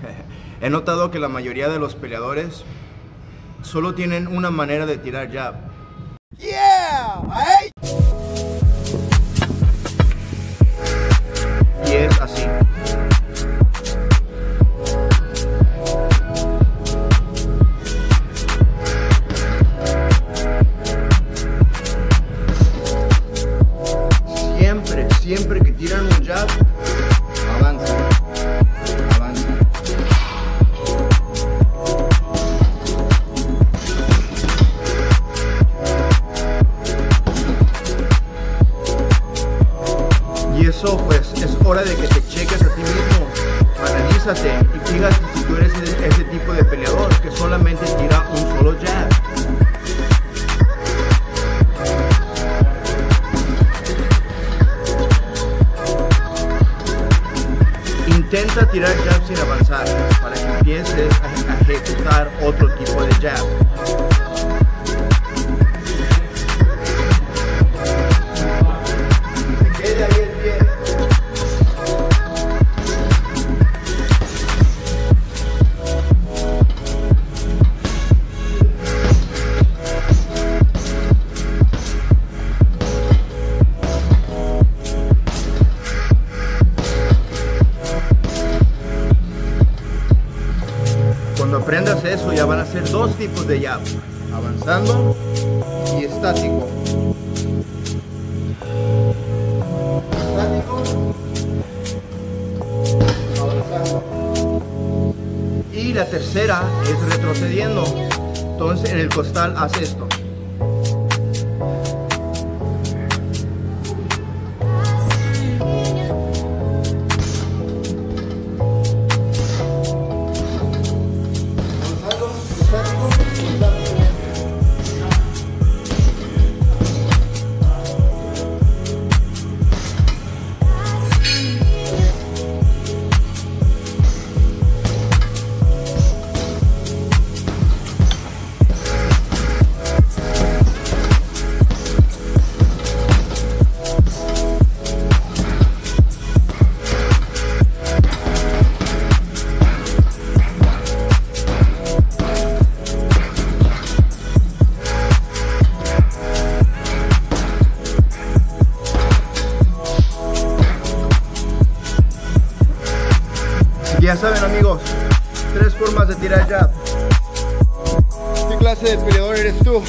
He notado que la mayoría de los peleadores solo tienen una manera de tirar jab. Yeah! Hey! Y es así. Siempre, siempre que tiran un jab, eso pues es hora de que te cheques a ti mismo, analízate y fíjate si tú eres ese, tipo de peleador que solamente tira un solo jab. Intenta tirar jab sin avanzar para que empieces a ejecutar otro tipo de jab. Eso ya van a ser dos tipos de jab, avanzando y estático. Estático. Y la tercera es retrocediendo. Entonces en el costal hace esto. Ya saben amigos, tres formas de tirar jab. ¿Qué clase de peleador eres tú?